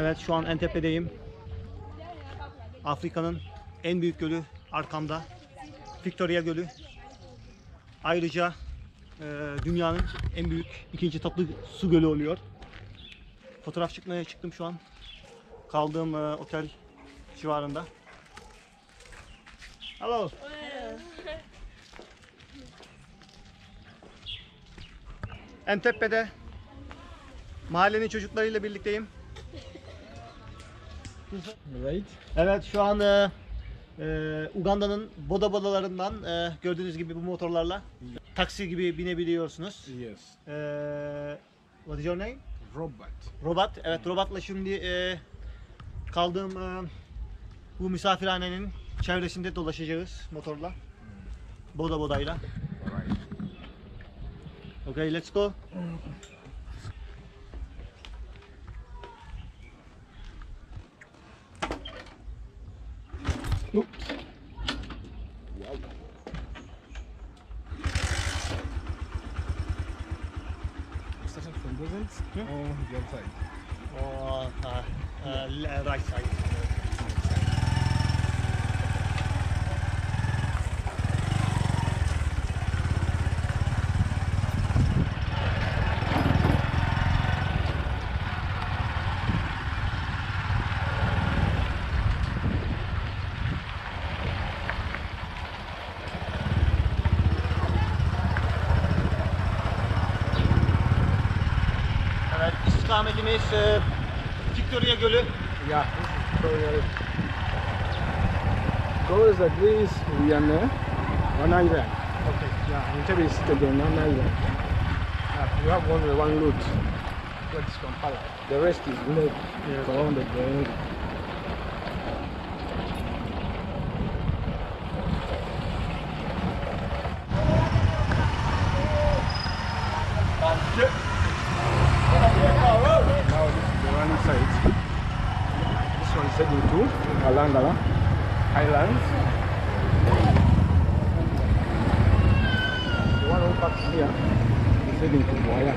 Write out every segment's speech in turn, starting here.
Evet şu an Entepe'deyim. Afrika'nın en büyük gölü arkamda. Victoria Gölü. Ayrıca e, dünyanın en büyük ikinci tatlı su gölü oluyor. Fotoğraf çıkmaya çıktım şu an. Kaldığım e, otel civarında. Hello. Entepe'de mahallenin çocuklarıyla birlikteyim. Right? Evet şu an e, e, Uganda'nın boda bodalarından e, gördüğünüz gibi bu motorlarla taksi gibi binebiliyorsunuz. Yes. E, what is your name? Robert. Robot. Evet robotla şimdi e, kaldığım e, bu misafirhanenin çevresinde dolaşacağız motorla. Boda bodayla. Right. Okay let's go. doesn't, yeah. or your uh, uh, right. Evet, istikametimiz e, Victoria Gölü. Yeah. We are Goes at least we are there. One island. Okay. Yeah. Entebbe is the ah, one island. Yeah. We have only one route. That's Kampala. The rest is lake around the area. Now this is the one side. This one is heading to Kalangala Highlands. The one who parked here is heading to Boya.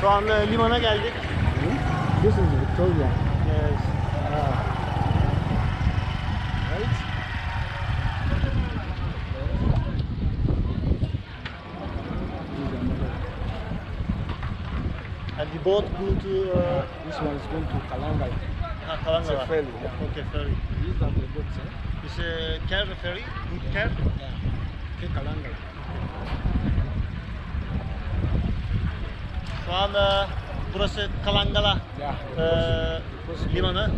Şu an e, limana geldik. This is Victoria. Yes. Ah. Right? This is another. And the boat go to uh, This one is going to Kalangala. Ha, It's a Kalangala. ferry. Yeah. Okay, ferry. These are the boats, eh? It's a car ferry. Good car. Yeah. Okay, Kalangala. Şu an e, burası Kalangala Yeah. e, limanı.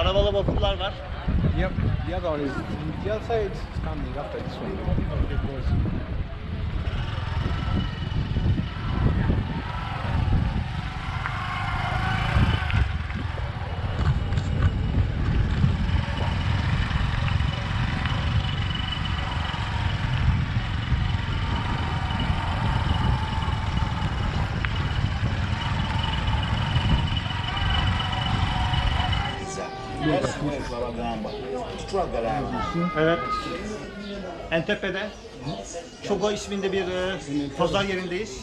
Arabalı vapurlar var. Yep, the other one is the other side is coming after this one. Okay, Evet. Entepe'de Çogo isminde bir e, pazar yerindeyiz.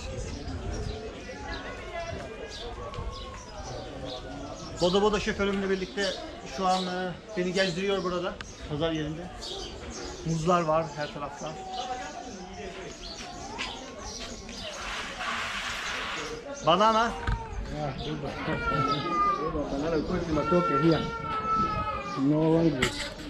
Boda Boda şoförümle birlikte şu an e, beni gezdiriyor burada pazar yerinde. Muzlar var her tarafta. Banana. Uber. Uber, banana in Matoke here. No one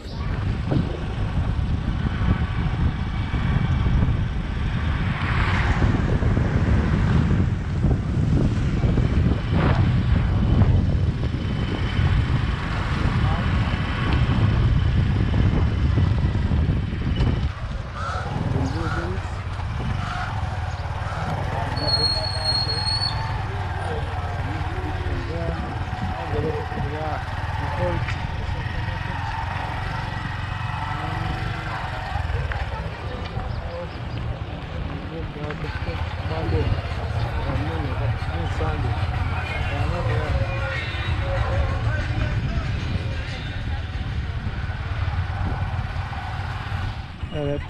Evet.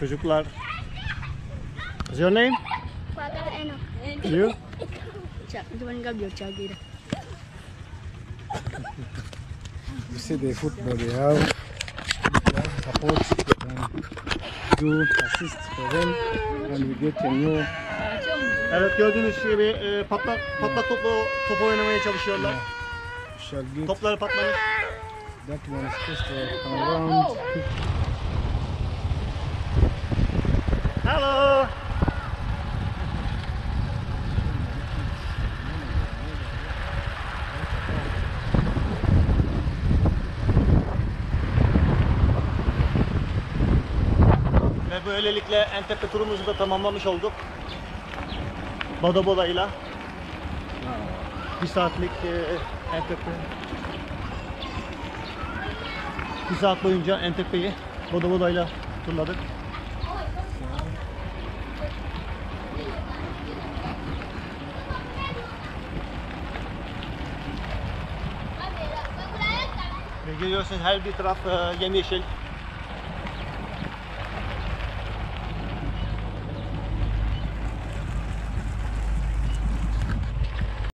Çocuklar. What's your name? You? You see the football they support, do assist for them, and we get a new Evet gördüğünüz gibi e, patlak patlak topla top oynamaya çalışıyorlar. we shall get Topları patlamış. that one is to come around. Hello. Böylelikle Entep'te turumuzu da tamamlamış olduk. Boda ile. Bir saatlik e. Bir saat boyunca Entep'teyi Boda ile turladık. Görüyorsunuz her bir taraf e, yemyeşil.